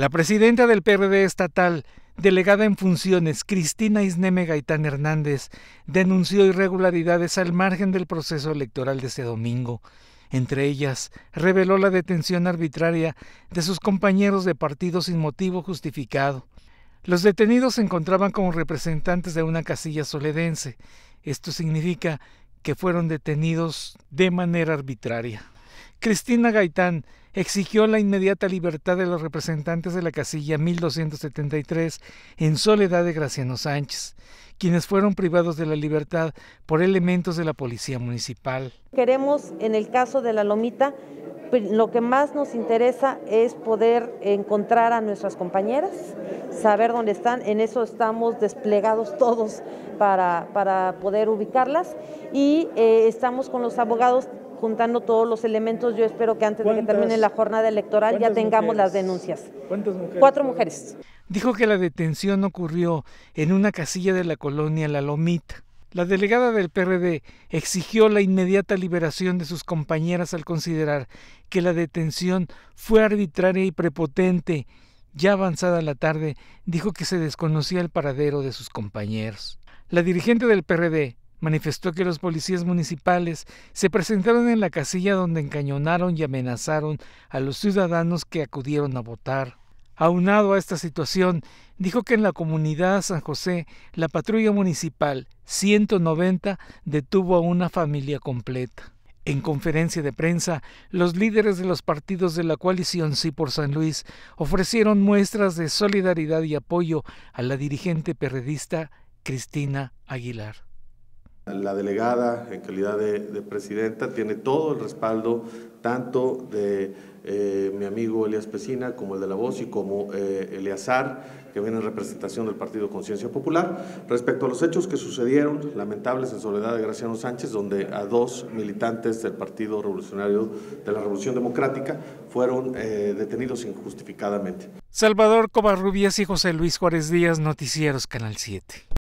La presidenta del PRD estatal, delegada en funciones, Cristina Isneme Gaitán Hernández, denunció irregularidades al margen del proceso electoral de este domingo. Entre ellas, reveló la detención arbitraria de sus compañeros de partido sin motivo justificado. Los detenidos se encontraban como representantes de una casilla soledense. Esto significa que fueron detenidos de manera arbitraria. Cristina Gaitán exigió la inmediata libertad de los representantes de la casilla 1273 en soledad de Graciano Sánchez, quienes fueron privados de la libertad por elementos de la policía municipal. Queremos, en el caso de la Lomita, lo que más nos interesa es poder encontrar a nuestras compañeras, saber dónde están, en eso estamos desplegados todos para, para poder ubicarlas y eh, estamos con los abogados juntando todos los elementos. Yo espero que antes de que termine la jornada electoral ya tengamos las denuncias. ¿Cuántas mujeres? Cuatro mujeres. Dijo que la detención ocurrió en una casilla de la colonia La Lomita. La delegada del PRD exigió la inmediata liberación de sus compañeras al considerar que la detención fue arbitraria y prepotente. Ya avanzada la tarde, dijo que se desconocía el paradero de sus compañeros. La dirigente del PRD manifestó que los policías municipales se presentaron en la casilla donde encañonaron y amenazaron a los ciudadanos que acudieron a votar. Aunado a esta situación, dijo que en la comunidad San José la patrulla municipal 190 detuvo a una familia completa. En conferencia de prensa, los líderes de los partidos de la coalición Sí por San Luis ofrecieron muestras de solidaridad y apoyo a la dirigente perredista Cristina Aguilar. La delegada, en calidad de, presidenta, tiene todo el respaldo tanto de eh, mi amigo Elias Pesina como el de la voz y como eh, Eleazar, que viene en representación del Partido Conciencia Popular, respecto a los hechos que sucedieron, lamentables en Soledad de Graciano Sánchez, donde a dos militantes del Partido Revolucionario de la Revolución Democrática fueron eh, detenidos injustificadamente. Salvador Covarrubias y José Luis Juárez Díaz, Noticieros Canal 7.